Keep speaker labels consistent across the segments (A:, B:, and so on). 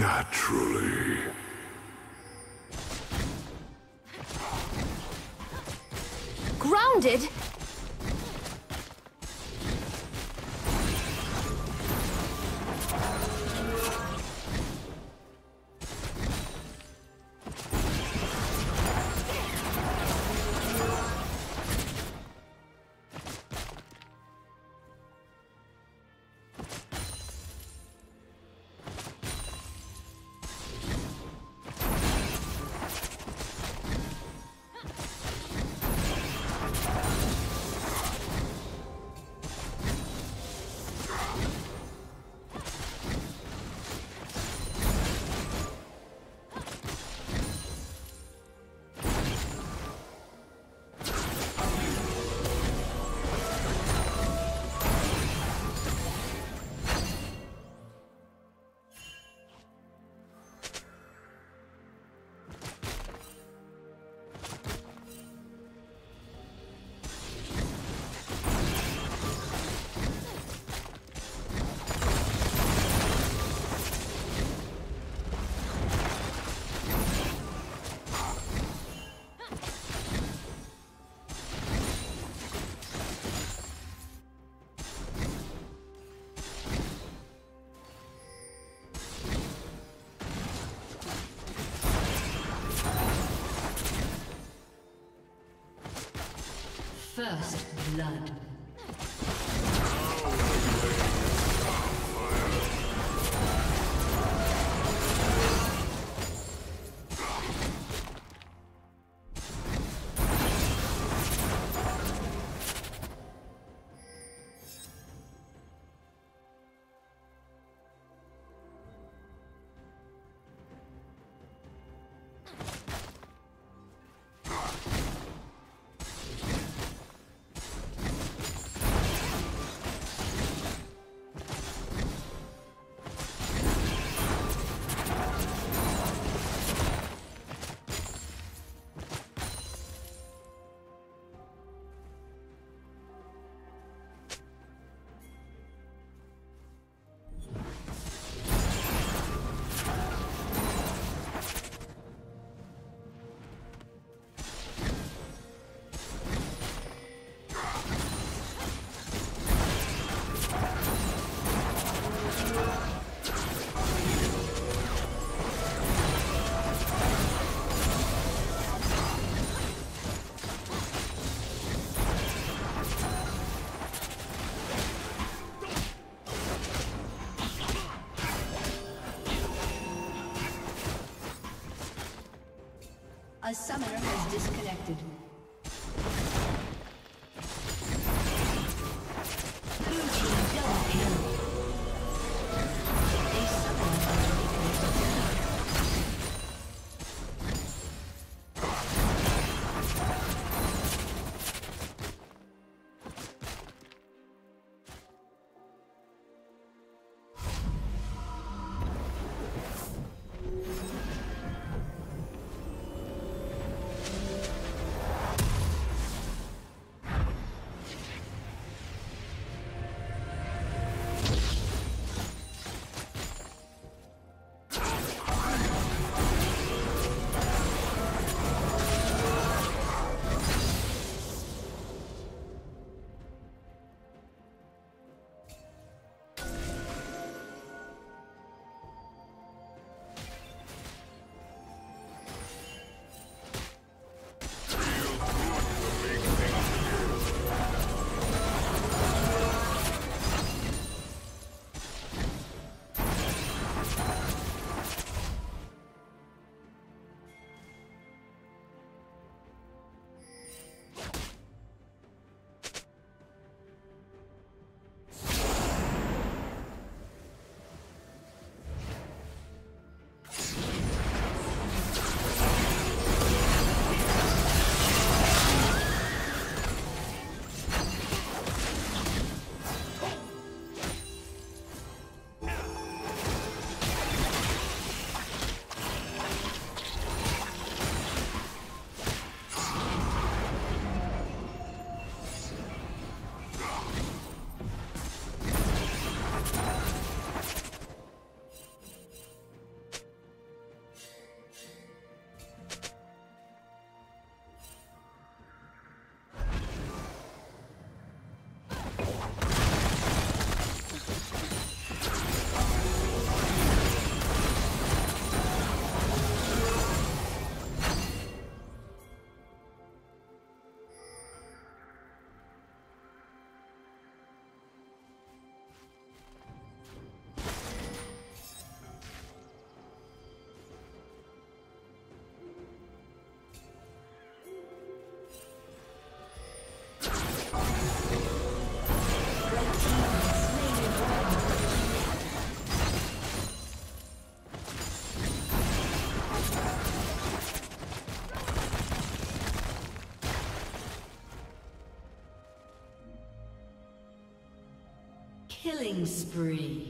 A: Naturally.
B: Grounded?
C: First blood. A summoner has disconnected. Blue team double kill.
A: Killing spree.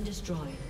C: Been destroyed.